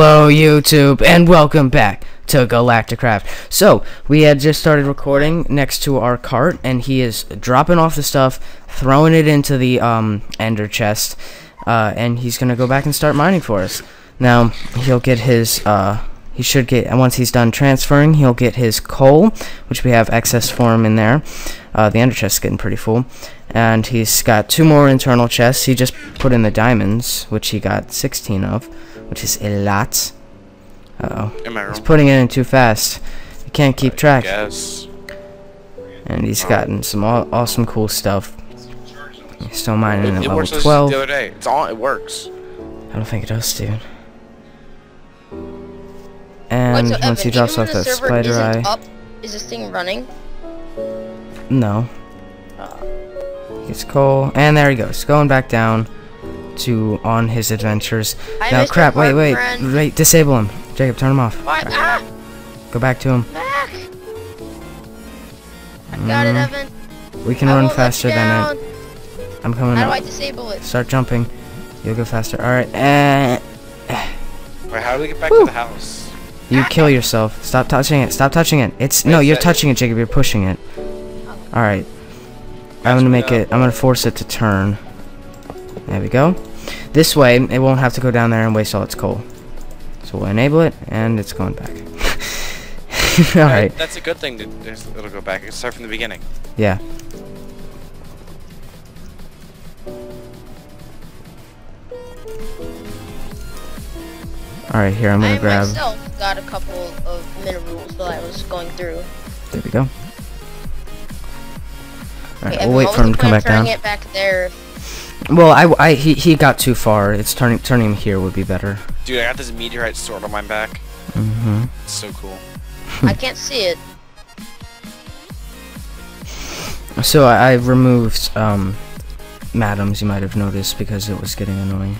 Hello YouTube and welcome back to Galacticraft. So, we had just started recording next to our cart and he is dropping off the stuff, throwing it into the um, ender chest, uh, and he's gonna go back and start mining for us. Now, he'll get his, uh, he should get, and once he's done transferring, he'll get his coal, which we have excess for him in there. Uh, the ender chest's getting pretty full. And he's got two more internal chests. He just put in the diamonds, which he got 16 of which is a lot. Uh oh. Am I wrong? He's putting it in too fast. He can't keep track. Yes. And he's gotten some aw awesome cool stuff. He's still mining It, at it level works just 12. the other day. It's all. It works. I don't think it does, Steven. And Wait, so once he drops off the that spider eye. isn't Up, is this thing running? No. Uh, Gets coal. And there he goes. Going back down to on his adventures. I now crap, wait, wait. friend. Wait, disable him. Jacob, turn him off. What? Ah! Go back to him. Back! I got it, Mm, Evan. We can I run faster than down. it. I'm coming How do. I disable it? Start jumping. You'll go faster. Alright. Uh, Wait, how do we get back Woo. to the house? you kill yourself. Stop touching it. Stop touching it. It's no, you're touching it, Jacob. You're pushing it. Alright. I'm gonna make it. I'm gonna force it to turn. There we go. This way, it won't have to go down there and waste all its coal. So we'll enable it, and it's going back. Alright. That's a good thing. To, it'll go back. It'll start from the beginning. Yeah. Alright, here, I'm gonna grab. myself got a couple of minerals that I was going through. There we go. Alright, Evan, we'll wait for was him to come back of turning down. it back there. Well, I, I, he, he got too far. It's turning, turning him here would be better. Dude, I got this meteorite sword on my back. Mm-hmm. It's so cool. I can't see it. So I, I removed, um, MAtmos, you might have noticed, because it was getting annoying.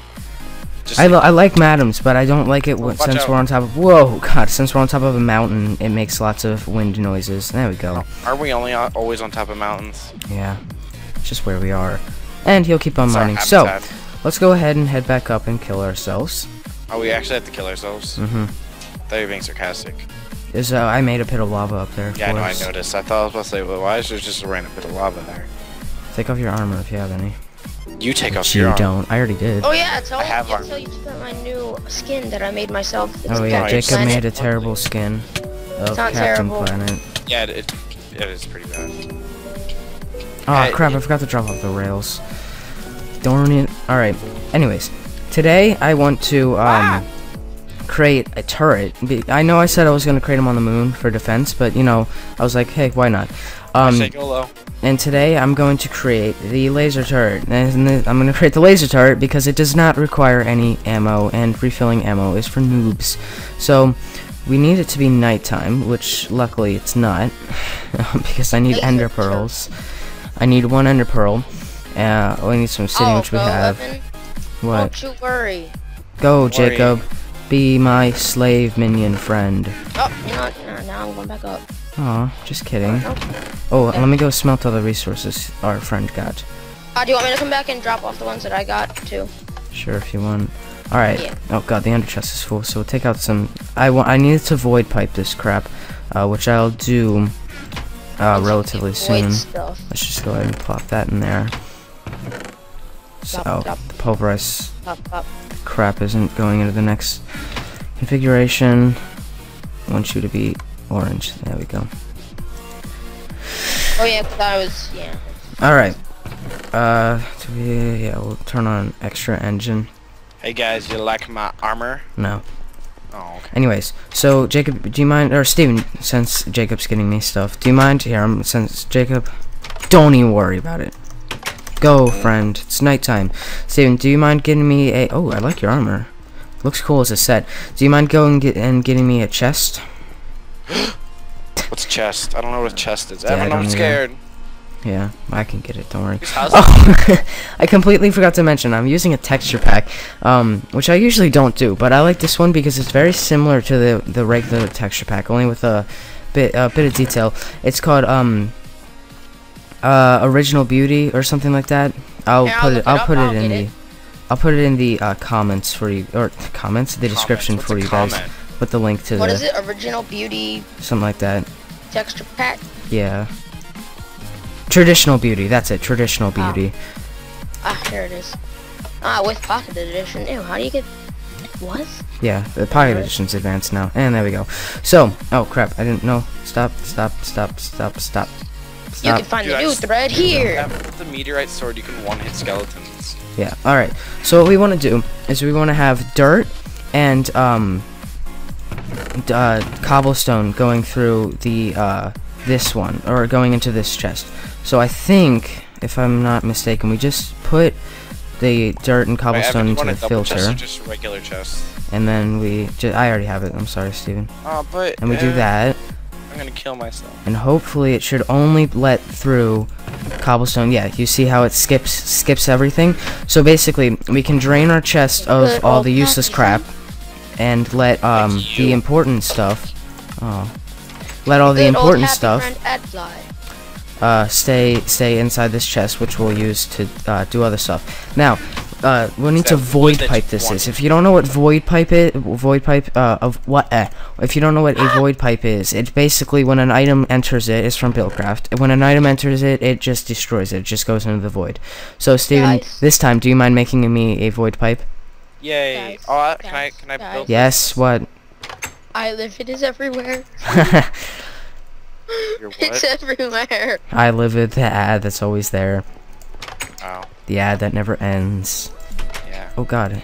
Just I, like- I like MAtmos, but I don't like it when, Watch since out. we're on top of, whoa, god, since we're on top of a mountain, it makes lots of wind noises. There we go. are we only always on top of mountains? Yeah, it's just where we are. And he'll keep on It's mining. So, let's go ahead and head back up and kill ourselves. Oh, we actually have to kill ourselves. Mm-hmm. Thought you were being sarcastic. Is uh, I made a pit of lava up there. Yeah, for no, I noticed. I thought I was about to say, well, why is there just a random pit of lava there? Take off your armor if you have any. You take off you your arm. don't. I already did. Oh yeah, tell, I have yeah, armor. tell you about my new skin that I made myself. It's Oh yeah, Right. Jacob Planet. made a terrible skin of not Captain terrible. Planet. Yeah, it, it, it is pretty bad. Oh crap! I forgot to drop off the rails. Darn it! All right. Anyways, today I want to um Ah! create a turret. I know I said I was gonna create them on the moon for defense, but you know I was like, hey, why not? Um, Say go low. and today I'm going to create the laser turret. And I'm going to create the laser turret because it does not require any ammo, and refilling ammo is for noobs. So we need it to be nighttime, which luckily it's not, because I need ender pearls. I need one ender pearl. Uh, we need some city, oh, which we have. Evan. What? Don't you worry. Go, Worry. Jacob. Be my slave minion friend. Oh, you know what? Nah, now I'm going back up. Aw, just kidding. Nope. Oh, let me go smelt all the resources our friend got. Uh, do you want me to come back and drop off the ones that I got too? Sure, if you want. Alright. Yeah. Oh god, the ender chest is full, so we'll take out some... I want. I need to void pipe this crap, uh, which I'll do uh, relatively soon. Stuff. Let's just go ahead and plop that in there. So, Plop, plop. the pulverized Pop, pop. crap isn't going into the next configuration. I want you to be orange. There we go. Oh yeah, 'cause I was yeah. Alright. Uh, to be, yeah, we'll turn on extra engine. Hey guys, you like my armor? No. Oh. Anyways, so Jacob, do you mind, or Steven, since Jacob's getting me stuff, do you mind, here, I'm, since Jacob, don't even worry about it. Go, friend, it's nighttime. Steven, do you mind getting me a, oh, I like your armor. Looks cool as a set. Do you mind going get, and getting me a chest? What's chest? I don't know what a chest is. Yeah, Evan, I'm either. Yeah, I can get it, don't worry. Oh, I completely forgot to mention, I'm using a texture pack, um, which I usually don't do, but I like this one because it's very similar to the, the regular texture pack, only with a bit, a bit of detail. It's called, um, uh, Original Beauty or something like that. I'll Here, I'll put it, it I'll put I'll it in the, it. I'll put it in the uh, comments for you, or comments, the description Comments. for you a guys. comment? Put the link to What the is it? Original Beauty something like that. texture pack. Yeah. Traditional beauty. That's it. Traditional Wow. beauty. Ah, here it is. Ah, with pocket edition. Ew, how do you get? What? Yeah, the pocket edition's advanced now. And there we go. So, oh crap, I didn't know. Stop, stop, stop, stop, stop. You can find Dude, the new thread here. Yeah, the meteorite sword, you can one-hit skeletons. Yeah, alright. So what we want to do is we want to have dirt and, um, uh, cobblestone going through the, uh, this one, or going into this chest. So I think, if I'm not mistaken, we just put the dirt and cobblestone Evan, into the filter, chest just regular chest? and then we, ju- I already have it, I'm sorry, Steven. Oh, but And we do uh, that, I'm gonna kill myself. and hopefully it should only let through cobblestone. Yeah, you see how it skips skips everything. So basically, we can drain our chest of Good all the useless crap, and let um the important stuff. Oh, let all the Good old important stuff friend Adfly. Uh stay stay inside this chest, which we'll use to uh, do other stuff. Now. Uh, we'll need to void pipe this is. If you don't know what void pipe is, void pipe uh, of what? Uh, if you don't know what a void pipe is, it's basically when an item enters it. It's from Buildcraft. When an item enters it, it just destroys it. It just goes into the void. So Steven, Guys. this time, do you mind making me a void pipe? Yay! Guys, oh, I- can I can I guys. build? Yes. What? I live. It is everywhere. Your It's everywhere. I live with the ad that's always there. Oh, The ad that never ends. yeah. Oh God.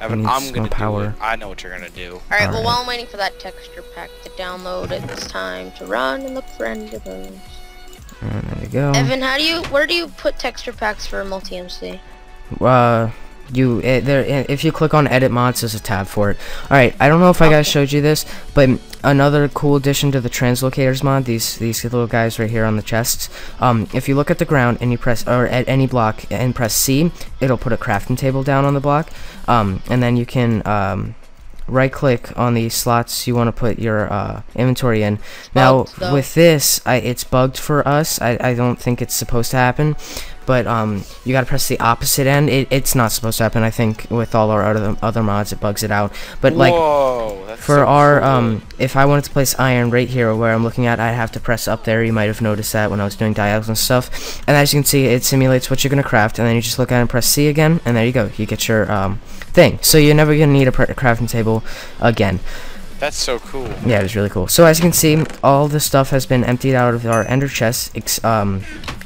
Evan, I'm gonna power. it. I know what you're gonna do. All right. Well, Alright. while I'm waiting for that texture pack to download, it's time to run and look for enderpearls. And there we go. Evan, how do you? Where do you put texture packs for MultiMC? uh you eh, there eh, if you click on edit mods there's a tab for it all right i don't know if i guys Okay. showed you this but another cool addition to the translocators mod these these little guys right here on the chests um if you look at the ground and you press or at any block and press c it'll put a crafting table down on the block um and then you can um right click on the slots you want to put your uh, inventory in. Now with this I, it's bugged for us. I, I don't think it's supposed to happen but um you gotta press the opposite end it, it's not supposed to happen I think with all our other other mods it bugs it out but like Whoa, for so our cool. um if I wanted to place iron right here where I'm looking at I'd have to press up there you might have noticed that when I was doing dials and stuff and as you can see it simulates what you're gonna craft and then you just look at it and press C again and there you go you get your um thing so you're never gonna need a crafting table again That's so cool. yeah, it was really cool. So as you can see, all the stuff has been emptied out of our ender chest. Ex um,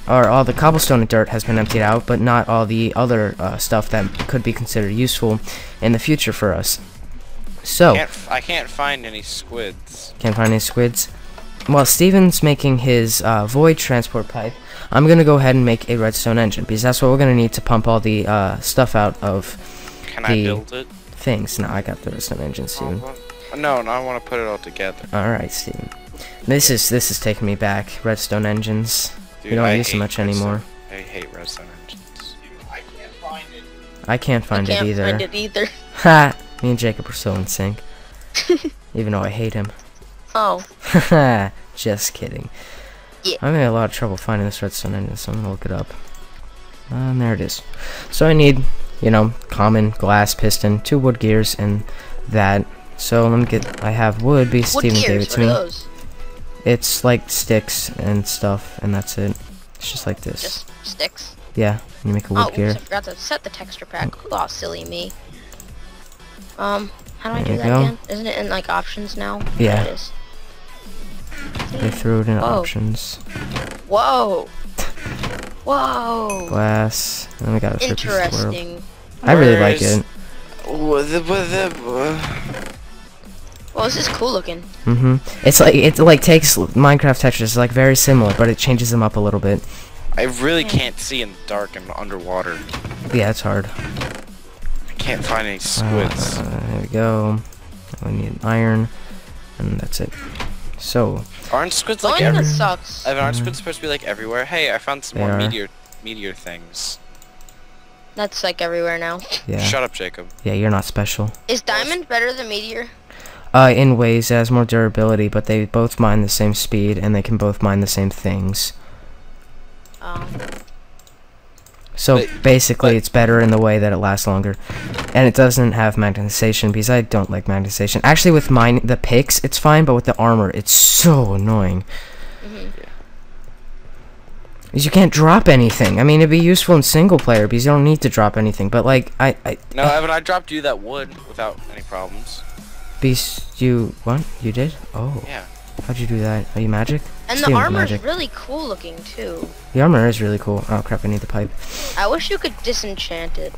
or all the cobblestone and dirt has been emptied out, but not all the other uh, stuff that could be considered useful in the future for us. So Can't I can't find any squids. can't find any squids. While Steven's making his uh, void transport pipe, I'm gonna go ahead and make a redstone engine because that's what we're gonna need to pump all the uh, stuff out of Can I The- build it? things. No, I got the redstone engine soon. Oh, no, no, I want to put it all together. All right, Steven. This is this is taking me back. Redstone engines. Dude, we don't I use them hate much redstone- anymore. I hate redstone engines. I can't find it. I can't it either. find it either. Ha! Me and Jacob are so in sync. Even though I hate him. Oh, Just kidding. Yeah. I'm having a lot of trouble finding this redstone engine, so I'm gonna look it up. And there it is. So I need, you know, common glass piston, two wood gears, and that. So let me get. I have wood because what Steven gave gears? it to me. are those? It's like sticks and stuff, and that's it. It's just like this. Just sticks. Yeah, you make a wood Oh, gear. oops, I forgot to set the texture pack. Oh, silly me. Um, how do I do that go. again? Isn't it in like options now? Yeah. There it is. They threw it in Whoa. options. Whoa. Whoa. Glass. And then we got a circus squirrel. Interesting. I really like it. Well, this is cool looking. Mm-hmm. It's like it like takes Minecraft textures, like very similar, but it changes them up a little bit. I really can't see in the dark and underwater. Yeah, it's hard. I can't find any squids. Uh, there we go. We need iron, and that's it. So aren't squids The like only thing that every? sucks. Aren't squids supposed to be like everywhere? Hey, I found some They more are. meteor meteor things. That's like everywhere now. yeah, Shut up, Jacob. yeah, you're not special. Is diamond better than meteor? Uh, in ways, it has more durability, but they both mine the same speed, and they can both mine the same things. Um, So But- basically, but- it's better in the way that it lasts longer, and it doesn't have magnetization because I don't like magnetization. Actually, with mine, the picks, it's fine, but with the armor, it's so annoying. Because you can't drop anything. I mean, it'd be useful in single player because you don't need to drop anything. But like, I, I, No, Evan, I dropped you that wood without any problems. Beast, you what? You did? Oh, Yeah. how'd you do that? Are you magic? And the armor armor's magic. really cool looking too. The armor is really cool. Oh crap! I need the pipe. I wish you could disenchant it.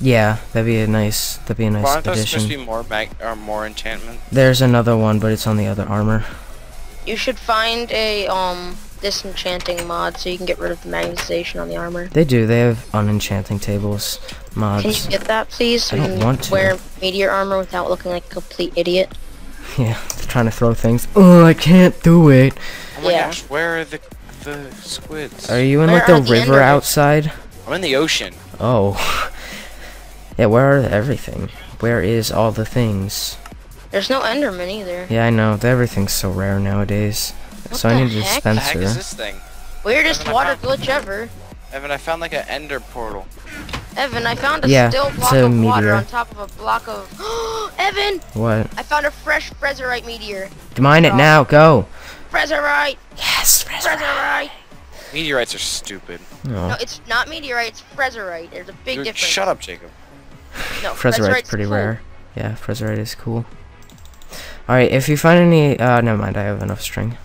Yeah, that'd be a nice. That'd be a nice Well, aren't there supposed to be more mag or more enchantment? There's another one, but it's on the other armor. You should find a um disenchanting mod so you can get rid of the magnetization on the armor. They do. They have unenchanting tables, mods. Can you get that, please? So I don't can want to. wear meteor armor without looking like a complete idiot. Yeah, they're trying to throw things. Oh, I can't do it. Oh my Yeah. gosh, where are the the squids? Are you in Where like the are the river outside? I'm in the ocean. Oh. yeah, where are everything? Where is all the things? There's no Enderman either. Yeah, I know. Everything's so rare nowadays. What so I the need a heck? What the heck is dispenser. this thing? Weirdest Evan, water found- glitch ever. Evan, I found like an ender portal. Evan, I found a Yeah, still block a of water on top of a block of. Evan, What? I found a fresh Frezarite meteor. Mine it Oh. now. Go. Frezarite, Yes, Frezarite. Meteorites are stupid. No, Oh, it's not meteorite. It's Frezarite. There's a big Dude, difference. Shut up, Jacob. No, Frezarite's pretty cool. rare. Yeah, Frezarite is cool. Alright, if you find any, uh, never mind, I have enough string.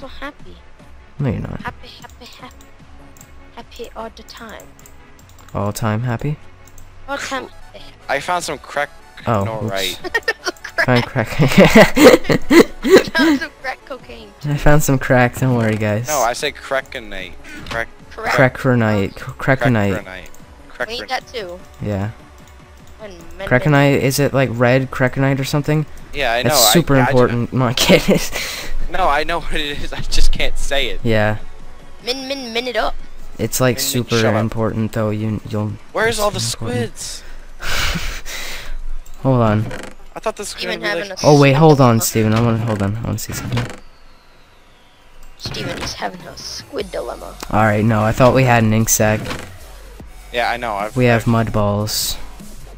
So happy, No, you're not. happy, happy, happy, happy all the time. All time happy? All the time. I found some crack. Oh, no, oops. right. Find crack. Found some crack cocaine. I found some crack, don't worry, guys. No, I said crackanite. Crack. Correct. Crackanite. Crackanite. Crackanite. We need that too. Yeah. When men- Crackanite, is it like red crackanite or something? Yeah, I know. That's super I, ju- important. My kid. No, I know what it is. I just can't say it. yeah. Min min min it up. It's like Min- min- super up. important though. You you'll Where's all the squids? hold on. I thought this was Even gonna be like. Oh wait, hold on, dilemma. Steven. I want to hold on. I want to see something. Steven is having a squid dilemma. All right, no, I thought we had an ink sac. Yeah, I know. I've, We have I've mud balls.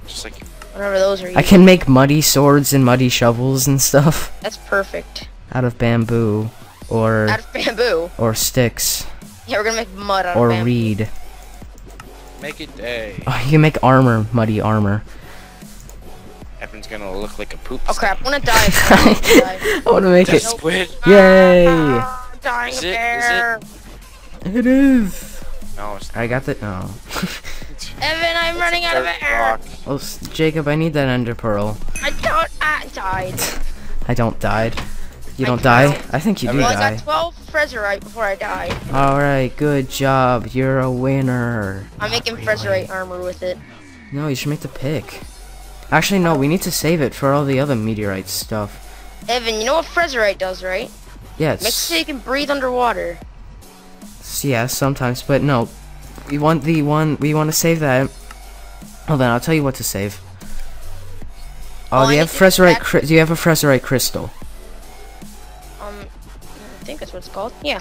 just like Whatever those are. I can make muddy swords and muddy shovels and stuff That's perfect. Out of bamboo or Out of bamboo. or sticks Yeah, we're gonna make mud out or of bamboo. reed. make it day. Oh, you can make armor, muddy armor. Evan's gonna look like a poop. Oh crap! I'm gonna die. I I'm gonna die. want to make The it. squid. Yay! Ah, I'm dying Is of it- is it- air. It is. No, it's I got the no. Evan, I'm running out of dirt air. rock. Oh, Jacob, I need that ender pearl. I don't. I died. I don't died. You don't die? I think you do Well, I got 12 Frezarite before I died. All right, good job. You're a winner. I'm making really. Frezarite armor with it. No, you should make the pick. Actually, no. We need to save it for all the other meteorite stuff. Evan, you know what Frezarite does, right? Yeah, Makes it so you can breathe underwater. yeah sometimes, but no. We want the one. We want to save that. Hold on, I'll tell you what to save. Oh, Oh, do you have Frezarite? do you have a Frezarite crystal? I think that's what it's called. Yeah.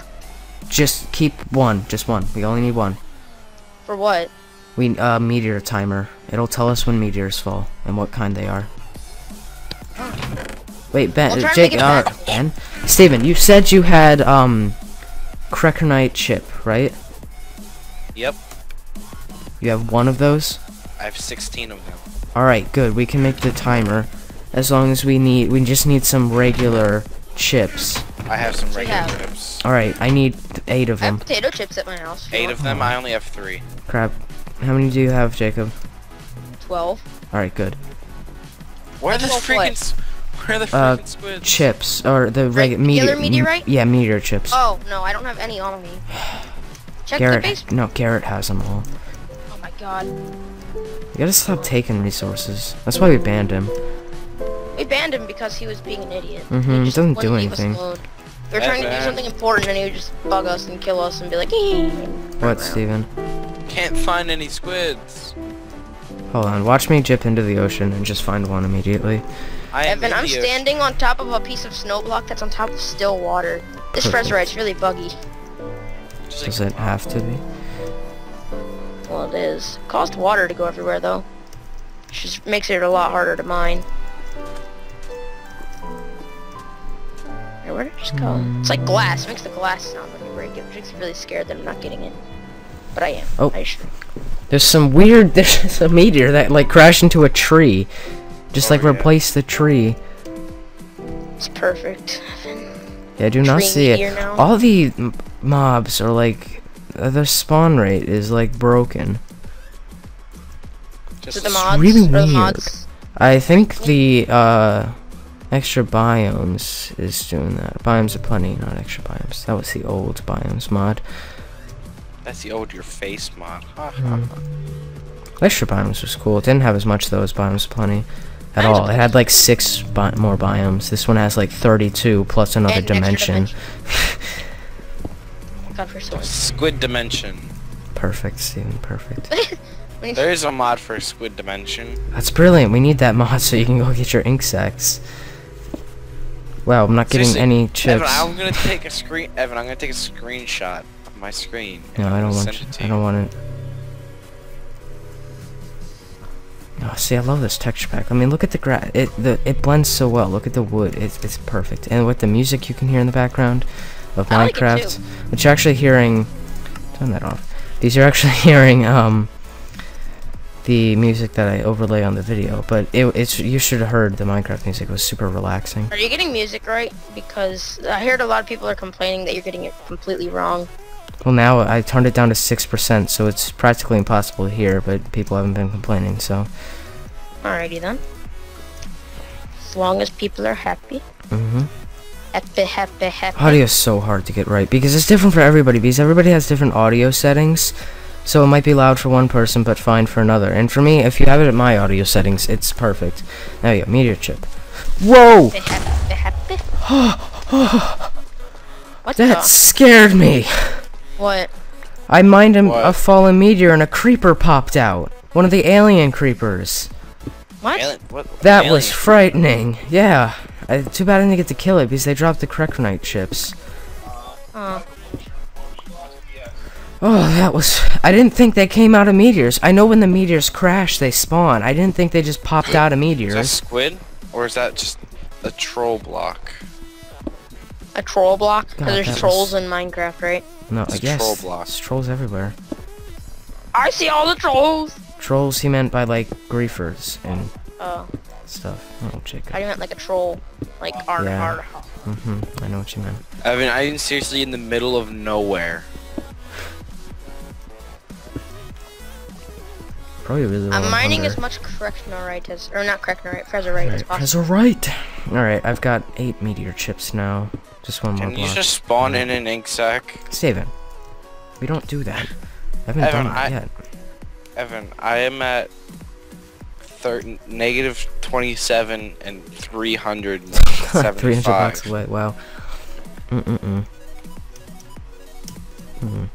Just keep one. Just one. We only need one. For what? We uh meteor timer. It'll tell us when meteors fall and what kind they are. Wait, Ben, I'll try Jake, make it uh. Ben, Steven, you said you had um, Kreknorite chip, right? Yep. You have one of those. I have 16 of them. All right, good. We can make the timer, as long as we need. We just need some regular chips. I have some regular Yeah. chips. All right, I need eight of I have them. potato chips at my house. Eight of them. I only have three. Crap. How many do you have, Jacob? 12. All right, good. Where are the freaking? what? Where are the Uh, freaking squids? Chips or the reg- Regular meteor. meteorite? Yeah, meteor chips. Oh, no, I don't have any on me. Check Garrett, the base. no, Garrett has them all. Oh my god. You gotta stop taking resources. That's why we banned him. We banned him because he was being an idiot. Mhm, He he just doesn't do anything. alone. We were trying to do something important and he would just bug us and kill us and be like. What, Steven? Can't find any squids. Hold on, watch me dip into the ocean and just find one immediately. I am Evan, I'm standing on top of a piece of snow block that's on top of still water. This Perfect. Frezarite's really buggy. Just Does like- it have to be? Well, it is. It costs water to go everywhere, though. Which just makes it a lot harder to mine. Hey, where did it just go? It's like glass. It makes the glass sound when you break it, which makes me really scared that I'm not getting it. But I am. Oh. I should. There's some weird. There's a meteor that like crashed into a tree, just Oh, like yeah. replaced the tree. It's perfect. Yeah, I do not see it. now. All the m- mobs are like uh, their spawn rate is like broken. So the a mods, really or the weird. mods. I think the uh, extra biomes is doing that. Biomes O' Plenty, not extra biomes. That was the old biomes mod. That's the old your face mod. Ha, ha, ha. Hmm. Extra biomes was cool. It didn't have as much though as biomes plenty at all. It had like six bi- more biomes. This one has like 32 plus another And extra dimension. God, for so Squid Dimension. Perfect, Steven. Perfect. There is a mod for Squid Dimension. That's brilliant. We need that mod so you can go get your ink sacs. Wow, I'm not getting Seriously, any Evan, chips. I'm gonna take a screen. Evan, I'm gonna take a screenshot of my screen. No, I'm don't want. it I don't want it. Oh, see, I love this texture pack. I mean, look at the gra. It the it blends so well. Look at the wood. It's it's perfect. And with the music you can hear in the background of I like Minecraft, too. which you're actually hearing. Turn that off. These are actually hearing um the music that I overlay on the video. But it, it's you should have heard the Minecraft music. It was super relaxing. Are you getting music right? Because I heard a lot of people are complaining that you're getting it completely wrong. Well, now I turned it down to six percent, so it's practically impossible to hear. But people haven't been complaining, so. Alrighty then. As long as people are happy. Mhm. Happy, happy, happy. Audio is so hard to get right because it's different for everybody because everybody has different audio settings. So it might be loud for one person but fine for another. And for me, if you have it at my audio settings, it's perfect. There you go, meteor chip. Whoa! What That the? scared me. What? I mined a, What? a fallen meteor and a creeper popped out. One of the alien creepers. What? Alien- what- That alien. was frightening. Yeah. I, too bad I didn't get to kill it because they dropped the Kreknorite chips. Oh. Oh, that was. I didn't think they came out of meteors. I know when the meteors crash, they spawn. I didn't think they just popped out of meteors. Is that meteors. squid, or is that just a troll block? A troll block? Because God, there's trolls was- in Minecraft, right? No, It's I a guess. troll block. It's trolls everywhere. I see all the trolls! Trolls he meant by like griefers and Oh, stuff. Oh, Jacob. I meant like a troll. Like, arg, Yeah. arg. Mm-hmm. I know what you meant. Evan, I'm seriously in the middle of nowhere. Probably really low I'm mining hunger. as much Kreknorite as, or not Kreknorite, Frezarite as possible. Press right. Alright, I've got eight meteor chips now. Just one more Can you block. just spawn in an ink sac? Steven. We don't do that. I haven't Evan, done it I- yet. Evan, I am at thir- negative 27 and 300 375. bucks away. Wow. Mm-mm-mm. Mm.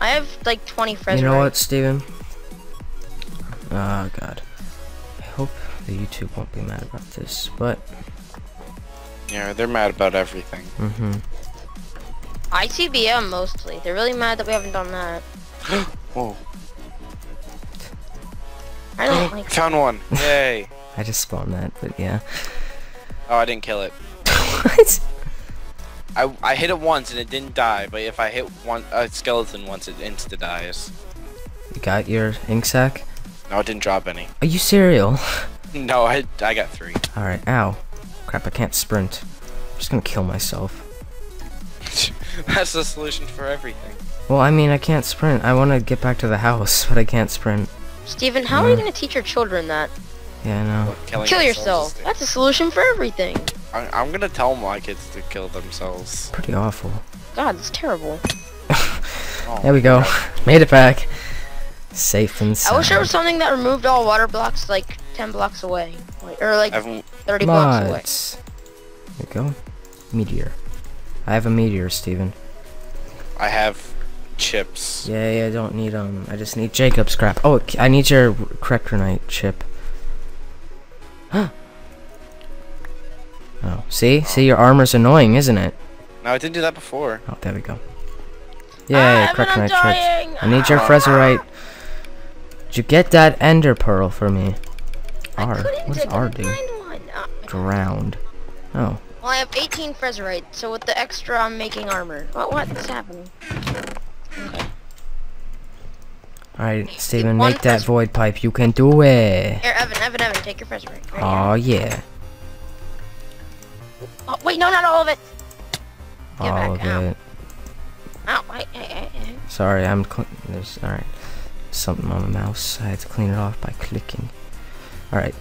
I have like 20 Frezarite. You know what, Steven? Oh, God. I hope the YouTube won't be mad about this, but... Yeah, they're mad about everything. Mm-hmm. ITBM mostly. They're really mad that we haven't done that. Whoa. I don't like Found one. Yay. I just spawned that, but yeah. Oh, I didn't kill it. what? I, I hit it once and it didn't die, but if I hit one a skeleton once, it insta dies. You got your ink sac? No, I didn't drop any. Are you serial? No, I I got three. Alright, ow. Crap, I can't sprint. I'm just gonna kill myself. That's the solution for everything. Well, I mean, I can't sprint. I want to get back to the house, but I can't sprint. Steven, how are you gonna teach your children that? Yeah, I know. Killing Kill yourself. is the- That's a solution for everything. I, I'm gonna tell my kids to kill themselves. Pretty awful. God, it's terrible. Oh, There we go. Made it back. Safe and I wish there was something that removed all water blocks like 10 blocks away. Like, or like Evan, 30 blocks away. Mods. There we go. Meteor. I have a meteor, Steven. I have chips. Yeah, yeah, I don't need, um, I just need Jacob's crap. Oh, I need your Kreknorite chip. Huh. Oh, see? See, your armor's annoying, isn't it? No, I didn't do that before. Oh, there we go. Yay, ah, Evan, I'm chips. I need your Ah. Did you get that ender pearl for me? R. What does I R do? Uh, Drowned. Oh. well, I have 18 Frezarite, so with the extra, I'm making armor. What? What's happening? Okay. Alright, Steven, one make that void pipe. You can do it. Here, Evan, Evan, Evan, take your Frezarite. Right Oh yeah. Oh, wait, no, not all of it. Get All back of out. it. Ow, I, I, I. Sorry, I'm there's alright. Something on my mouse. I had to clean it off by clicking. Alright.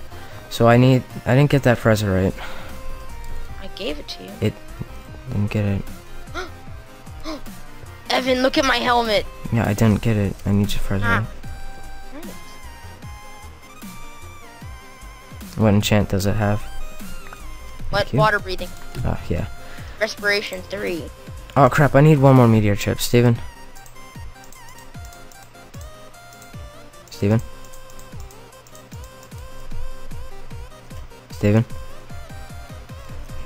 So I need I didn't get that Frezarite. I gave it to you. It... Didn't get it. Evan, look at my helmet. Yeah, I didn't get it. I need your Frezarite. Ah. What enchant does it have? What? Water breathing. Oh yeah. Respiration three. Oh crap, I need one more meteor chip, Steven. Steven? Steven?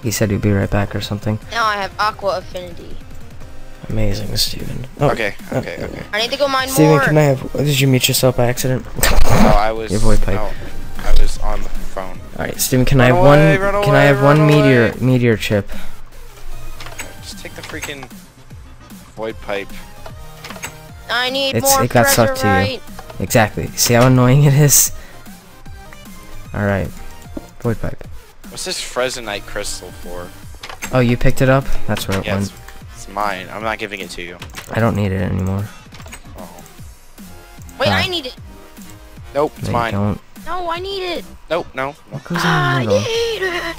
He said he'd be right back or something. Now I have aqua affinity. Amazing, Steven. Oh, Okay, okay, okay. I need to go mine Steven, more. can I have... Did you mute yourself by accident? Oh, I was. Your void pipe. No, I was on the phone. Alright, Steven, can I have away, one... run can I have one run meteor meteor chip? Just take the freaking void pipe. I need It's- more it got sucked to you. Frezarite. Exactly. See how annoying it is? Alright. Void pipe. What's this Frezarite crystal for? Oh, you picked it up? That's where it Yeah, went. it's, it's mine. I'm not giving it to you. I don't need it anymore. Oh. Wait, Ah. I need it. Nope, it's mine. don't. No, I need it. Nope, no, no. What goes in I the middle? need it.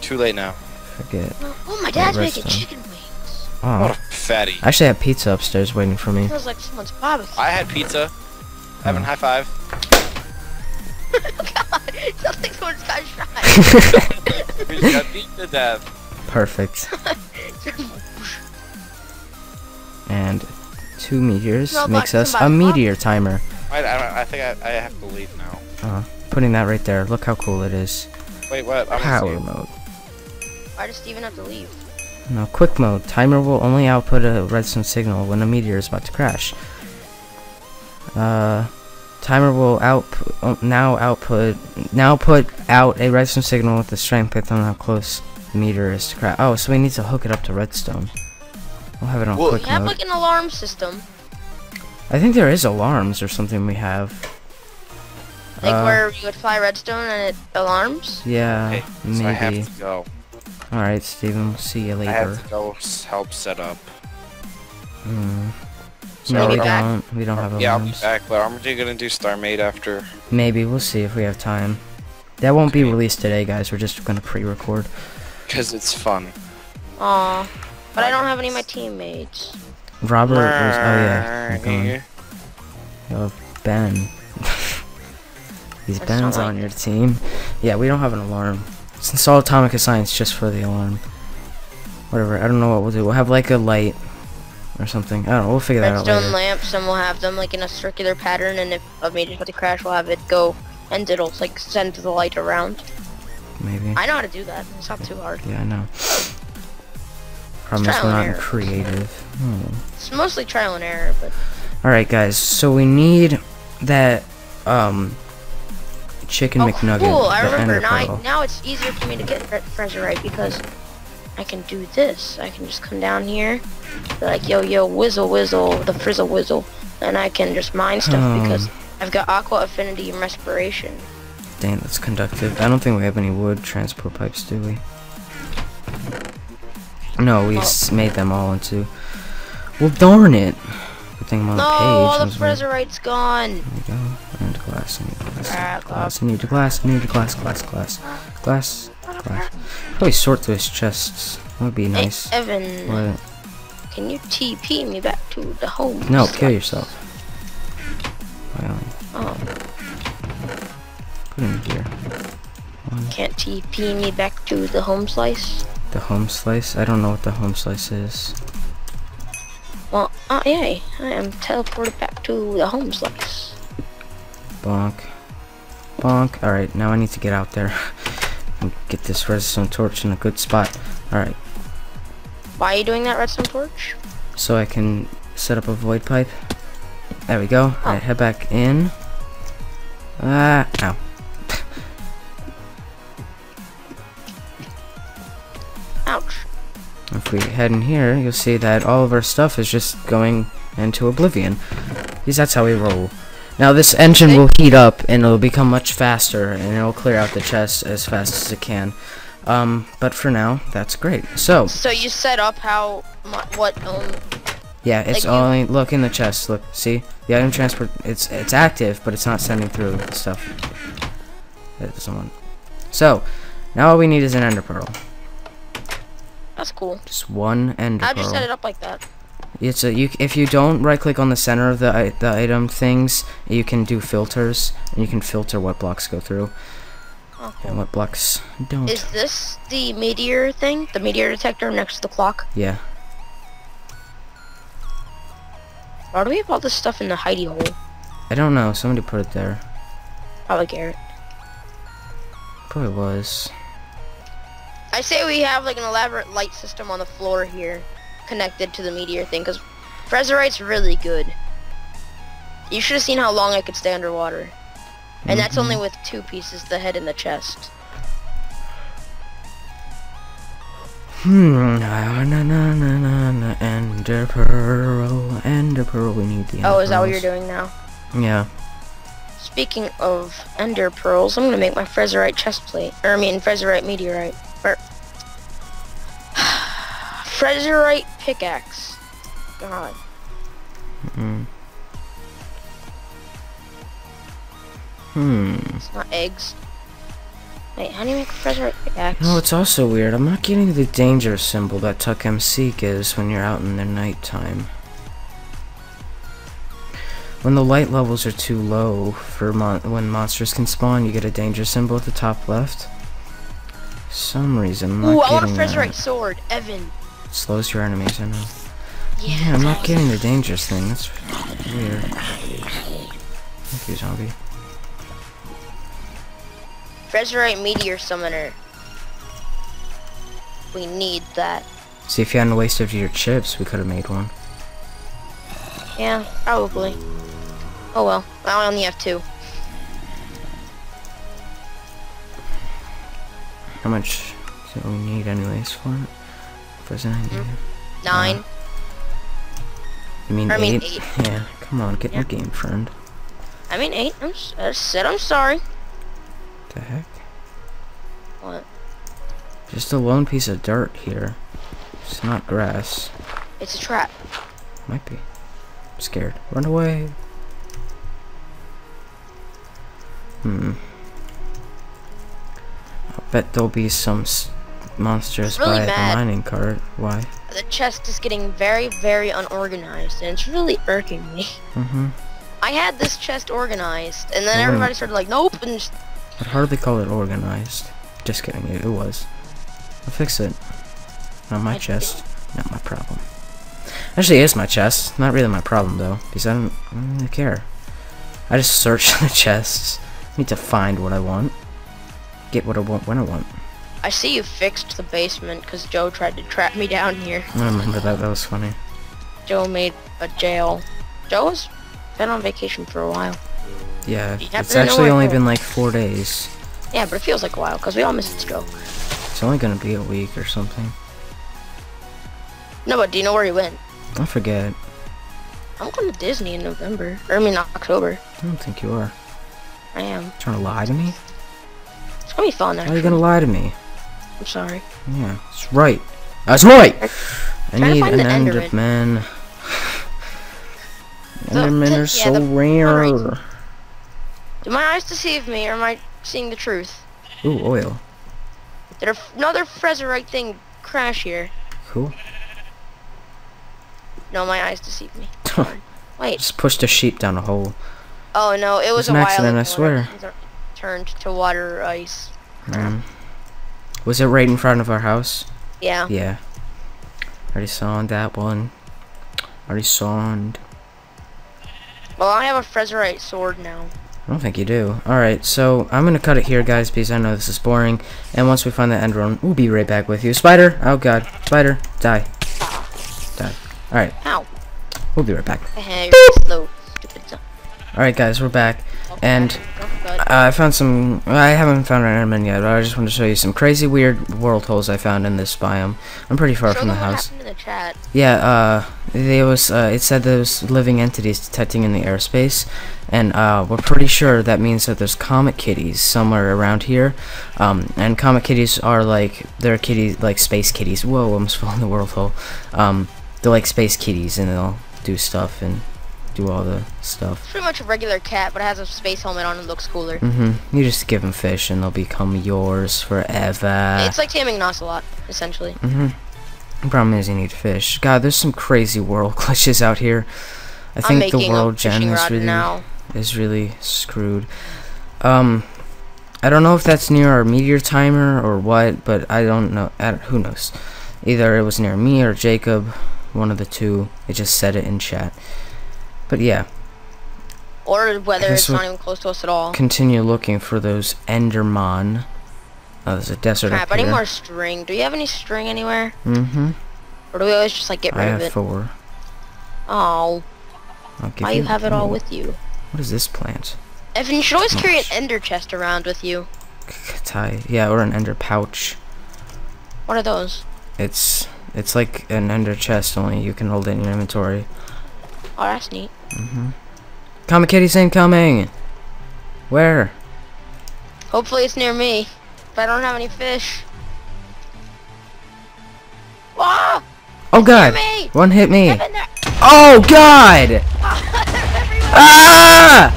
Too late now. Forget. Oh, my dad's making chicken wings. What Oh. a fatty. I actually have pizza upstairs waiting for me. Feels like someone's barbecue. I had pizza. Evan, high five. God, sounds like someone just got shot. We just got beat to death. Perfect. And two meteors No, makes but us a somebody- meteor timer. I, I, I think I, I have to leave now. Uh, putting that right there. Look how cool it is. Wait, what? I'm Power mode. Why does Steven have to leave? No, quick mode. Timer will only output a redstone signal when a meteor is about to crash. Uh, timer will output uh, now output now put out a redstone signal with the strength based on how close the meteor is to crash. Oh, so we need to hook it up to redstone. We'll have it on Well, quick We have mode. like an alarm system, I think there is alarms or something we have. like Uh, where you would fly redstone and it alarms. Yeah, Okay, so I have maybe. to go. All right, Steven. We'll see you later. I later. have to go help set up. Hmm. So no, we don't. We don't have yeah, I'll be alarms. back, but I'm you gonna do StarMade after? Maybe we'll see if we have time. That won't be released today, guys. We're just gonna pre-record. Because it's fun. Aw, but I don't have any of my teammates. Robert was. Oh yeah. you're going. Marnie. You have oh, Ben. These That's Ben's on like your team. Yeah, we don't have an alarm. Let's install Atomic Science just for the alarm. Whatever. I don't know what we'll do. We'll have like a light or something. I don't know. We'll figure that out Redstone lamps, and we'll have them like in a circular pattern. And if a meteor's about to crash, we'll have it go, and it'll like send the light around. Maybe. I know how to do that. It's not too hard. Yeah, I know. Problem is trial we're and not error. creative. Hmm. It's mostly trial and error, but Alright guys, so we need that um chicken oh, McNugget. cool! I remember now. I, now it's easier for me to get Fre- right because I can do this. I can just come down here, be like yo yo whizzle whizzle the frizzle whizzle, and I can just mine stuff Um. because I've got aqua affinity and respiration. Dang, that's conductive. I don't think we have any wood transport pipes, do we? No, we Oh. made them all into. Well, darn it! Good thing I'm on No, the page. No, all the That was weird. Frezarite's gone. There we go. And glass, I need glass, Ah, glass, I need glass, I need glass, glass, glass, glass, glass. Probably sort those chests. That would be Hey, nice. Evan, What? can you TP me back to the home? No, slot? kill yourself. Oh, put him here. can't TP me back to the home slice? The home slice? I don't know what the home slice is. Well, uh, yay, I am teleported back to the home slice. Bonk. Bonk. Alright, now I need to get out there. get this redstone torch in a good spot. Alright, Why are you doing that redstone torch? so I can set up a void pipe. There we go. Alright, head back in. Ah, ow. Ouch. If we head in here, you'll see that all of our stuff is just going into oblivion. Because that's how we roll. Now this engine will heat up and it'll become much faster and it'll clear out the chest as fast as it can. Um, but for now, that's great. So, So you set up how what um yeah, it's Like you- only look in the chest. Look, see the item transport. It's it's active, but it's not sending through stuff. Doesn't want. So, now all we need is an ender pearl. that's cool. Just one ender pearl. I just set it up like that. It's a you. If you don't right click on the center of the the item things, you can do filters, and you can filter what blocks go through Oh, and what blocks don't. Is this the meteor thing? The meteor detector next to the clock? yeah. Why do we have all this stuff in the hidey hole? I don't know. Somebody put it there. Probably Garrett. Probably was. I say we have like an elaborate light system on the floor here, connected to the meteor thing, because Frezarite's really good. You should have seen how long I could stay underwater. And that's only with two pieces, the head and the chest. Hmm. Na na na na na na. Ender pearl. Ender pearl. We need the. Ender Oh, is that what you're doing now? Yeah. Speaking of ender pearls, I'm gonna make my Frezarite chest plate. Or I mean Frezarite meteorite. Or Frezarite pickaxe. God. Hmm. Hmm. It's not eggs. Wait, how do you make a Frezarite pickaxe? No, it's also weird. I'm not getting the danger symbol that TukMC gives when you're out in the nighttime. When the light levels are too low for mon when monsters can spawn, you get a danger symbol at the top left. For some reason, I'm not Ooh, I want a Frezarite sword, Evan. Slows your enemies, I know. Yeah, I'm not getting the dangerous thing. That's weird. Thank you, zombie. Frezarite meteor summoner. We need that. See, if you hadn't wasted your chips, we could have made one. Yeah, probably. Oh well, I only have two. How much do we need, anyways, for it? For an idea. Nine. You mean I mean eight? eight. Yeah, come on, get in the game, friend. I mean eight. I'm, s- I said I'm sorry. The heck? What? Just a lone piece of dirt here. It's not grass. It's a trap. Might be. I'm scared. Run away. Hmm. I bet there'll be some s- monsters Really by mad. the mining cart. Why? The chest is getting very, very unorganized, and it's really irking me. Mm-hmm. I had this chest organized, and then Oh, everybody started like, nope, and just, I'd hardly call it organized. Just kidding, it, it was. I'll fix it. Not my I chest. Not my problem. Actually, it is my chest. Not really my problem, though. Because I don't, I don't really care. I just search the chests. I need to find what I want. Get what I want when I want. I see you fixed the basement because Joe tried to trap me down here. I remember that. That was funny. Joe made a jail. Joe has been on vacation for a while. Yeah, it's actually only been like four days. Yeah, but it feels like a while because we all missed Joe. It's only gonna be a week or something. No, but do you know where he went? I forget. I'm going to Disney in November. Or I mean October. I don't think you are. I am. Trying to lie to me? It's gonna be fun Why are you gonna lie to me? I'm sorry. Yeah, it's right. That's right. I need an Enderman. Enderman. Endermen the- are yeah, so the- rare. Do my eyes deceive me, or am I seeing the truth? Ooh, oil. Did another Frezarite thing crash here? Cool. No, my eyes deceive me. Wait. Just pushed a sheep down a hole. Oh no, it was an a while accident, I swear. Turned to water or ice. Um, was it right in front of our house? Yeah. Yeah. Already saw that one. Already saw. Well, I have a Frezarite sword now. I don't think you do. Alright, so I'm gonna cut it here, guys, because I know this is boring. And once we find the end run, we'll be right back with you. Spider! Oh god. Spider, die. Die. Alright, Ow. we'll be right back. Hey, slow. Stupid son. Alright guys, we're back. And uh, I found some, I haven't found an enderman yet, but I just wanted to show you some crazy weird world holes I found in this biome. I'm pretty far Show from the house. the. Yeah, uh, there was, uh, it said there was living entities detecting in the airspace, and, uh, we're pretty sure that means that there's comet kitties somewhere around here, um, and comet kitties are like, they're kitties, like space kitties, whoa, I'm fell in the world hole, um, they're like space kitties, and they'll do stuff and do all the stuff. It's pretty much a regular cat, but it has a space helmet on and looks cooler. Mm-hmm, you just give them fish, and they'll become yours forever. it's like taming an ocelot, essentially. Mm-hmm. The problem is you need fish. God, there's some crazy world glitches out here. I think the world gen is really now. is really screwed. Um, I don't know if that's near our meteor timer or what, but I don't know. I don't- who knows? Either it was near me or Jacob, one of the two. It just said it in chat. But yeah, Or whether it's we'll not even close to us at all. continue looking for those Endermen. Oh, there's a desert Crap, I need here. more string. Do you have any string anywhere? Mm-hmm. Or do we always just like get I rid of have it? four. Oh, I'll give why you have it all with you? What is this plant? Evan, you should always carry an ender chest around with you. Tie. Yeah, or an ender pouch. What are those? It's it's like an ender chest, only you can hold it in your inventory. Oh, that's neat. Mm-hmm. Comet Kitty's incoming! Where? Hopefully it's near me. But I don't have any fish. Ah! Oh god! me! One hit me! Oh god! Ah!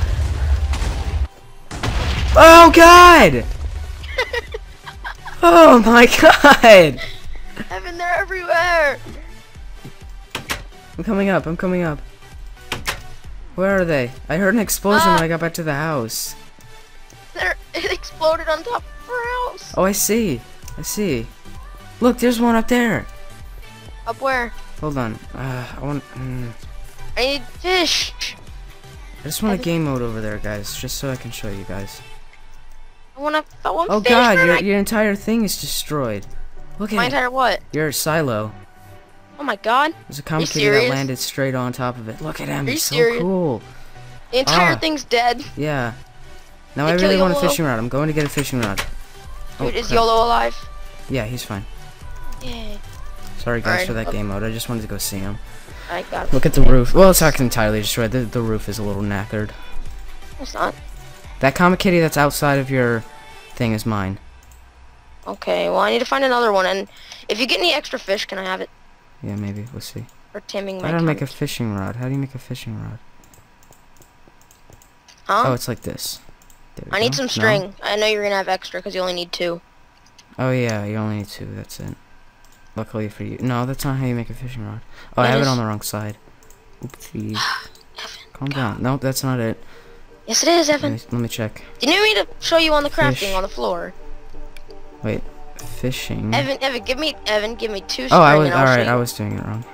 Oh god! Oh my god! Evan, they're everywhere! I'm coming up, I'm coming up. Where are they? I heard an explosion when I got back to the house. They're, it exploded on top of our house. Oh, I see. I see. Look, there's one up there. Up where? Hold on. Uh, I want. Mm, I need fish. I just want a game mode over there, guys, just so I can show you guys. I want to. I want Oh fish. God, your I- your entire thing is destroyed. Look My at My entire what? Your silo. Oh my God! There's a kitty that landed straight on top of it. Look at him. He's so serious? cool. The entire Ah. thing's dead. Yeah. Now I really want a fishing rod. I'm going to get a fishing rod. Oh, Dude, is crap. YOLO alive? Yeah, he's fine. Yeah. Sorry guys Alright, for that okay. game mode. I just wanted to go see him. I got. Look at the roof. Well, it's not entirely destroyed. The, the roof is a little knackered. It's not. That comet kitty that's outside of your thing is mine. Okay, well I need to find another one, and if you get any extra fish, can I have it Yeah, maybe. We'll see. for taming my How do I make a fishing rod? How do you make a fishing rod? Huh? Oh, it's like this. I need go. some No? string. I know you're gonna have extra because you only need two. Oh yeah, you only need two. That's it. Luckily for you. No, that's not how you make a fishing rod. Oh, I have it on the wrong side. Oopsie. Evan, Calm down. Nope, that's not it. Yes, it is, Let Evan. me, let me check. Did you need me to show you on the crafting Fish. on the floor. Wait, fishing. Evan, Evan, give me, Evan, give me two oh, I was alright. I was doing it wrong.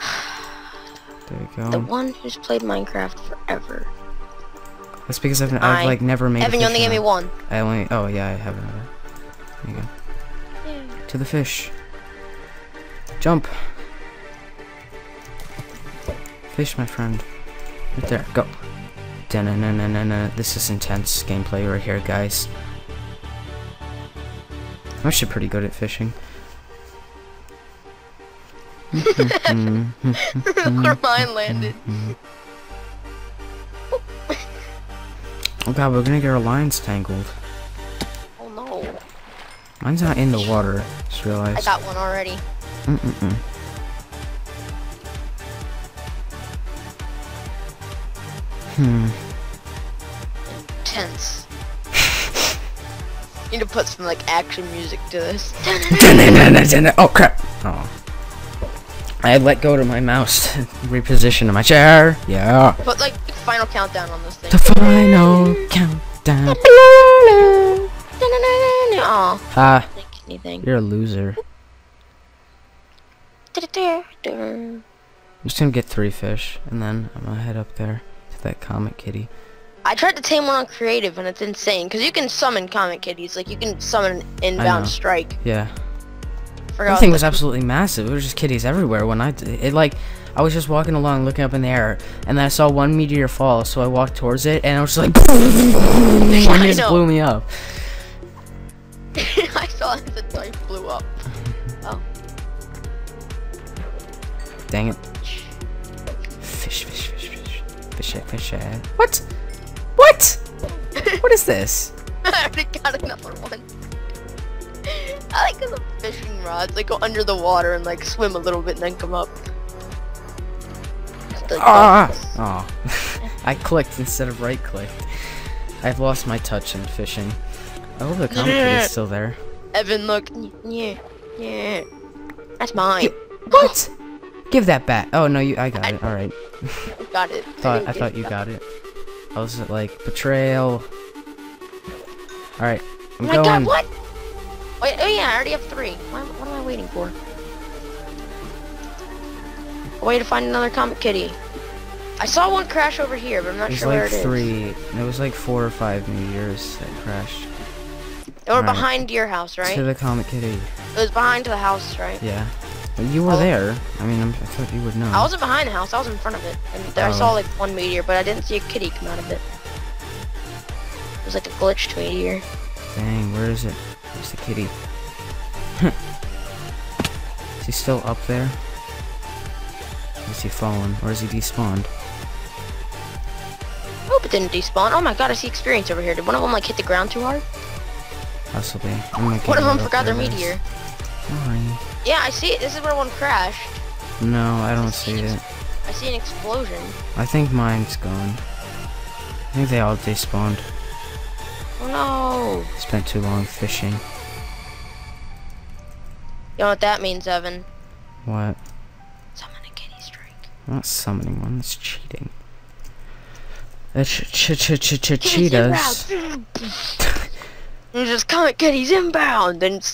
There we The one who's played Minecraft forever. That's because I've, I've like never made. Evan, you only gave me one. I only. Oh yeah, I have another. There you go. To the fish. Jump. Fish, my friend. Right there. Go. Da-na-na-na-na-na. This is intense gameplay right here, guys. I'm actually pretty good at fishing. Where mine landed. Oh god, we're gonna get our lines tangled. Oh no. Mine's not in the water. Just realized. I got one already. Mm-mm-mm. Hmm. Need to put some like action music to this. oh crap! Oh. I let go to my mouse to reposition to my chair. Yeah. Put like final countdown on this thing. The final countdown. Ah, anything. you're a loser. I'm just gonna get three fish, and then I'm gonna head up there to that comet kitty. I tried to tame one on creative and it's insane because you can summon comet kitties. Like you can summon an inbound strike. Yeah. forgot. That thing was absolutely massive. There was just kitties everywhere when I it like I was just walking along looking up in the air and then I saw one meteor fall so I walked towards it and I was just like and it just blew me up. I saw it, the knife blew up. Oh. Dang it. Fish, fish, fish, fish. Fish, it, fish. What? What? what is this? I already got another one. I like the fishing rods. They go under the water and like swim a little bit and then come up. Ah! Oh. I clicked instead of right clicked. I've lost my touch in fishing. I hope the kid is still there. Evan, look. Yeah, yeah. That's mine. What? Give that back. Oh no, you. I got it. All right. Got it. Thought didn't I thought you got it. I was like betrayal. All right. Oh I'm oh my going. god, what? Wait, oh yeah, I already have three. What, what am I waiting for? A way to find another comet kitty. I saw one crash over here, but I'm not sure where like it is. three. It was like four or five meteors that crashed They were Alright. behind your house, right? to the comet kitty. It was behind the house, right? Yeah. But you were Oh. there. I mean, I'm, I thought you would know. I wasn't behind the house, I was in front of it. And there I Oh. saw like one meteor, but I didn't see a kitty come out of it. It was like a glitch glitched meteor. Dang, where is it? Where's the kitty? is he still up there? Is he fallen? Or is he despawned? I hope it didn't despawn. Oh my god, I see experience over here. Did one of them like hit the ground too hard? Possibly. One of them forgot their meteor. Sorry. Yeah, I see it. This is where one crashed. No, I don't see it. I see an explosion. I think mine's gone. I think they all despawned. Oh no. Spent too long fishing. You know what that means, Evan? What? Summon a kitty strike. I'm not summoning one, that's cheating. Uh, ch ch ch ch ch cheetahs. just comet kitties inbound and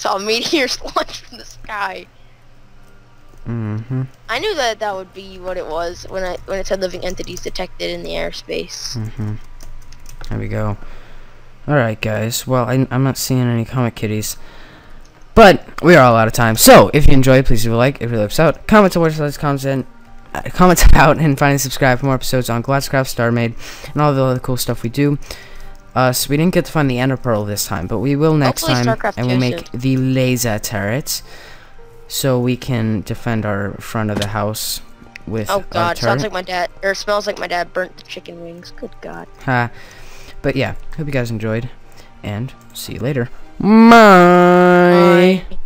saw meteors launch from the sky. Mm-hmm. I knew that that would be what it was when I when it said living entities detected in the airspace. Mm-hmm. There we go. Alright, guys. Well, I, I'm not seeing any comet kitties. But we are all out of time. So, if you enjoyed, please leave a like. If it helps out, comment to watch those content. Uh, comment about and finally subscribe for more episodes on Galacticraft, StarMade, and all the other cool stuff we do. Uh, so we didn't get to find the Ender Pearl this time, but we will next time, StarCraft and we'll 2 make the laser turrets, so we can defend our front of the house with Oh god, sounds like my dad or smells like my dad burnt the chicken wings. Good god. Ha. But yeah, hope you guys enjoyed, and see you later. Bye. Bye.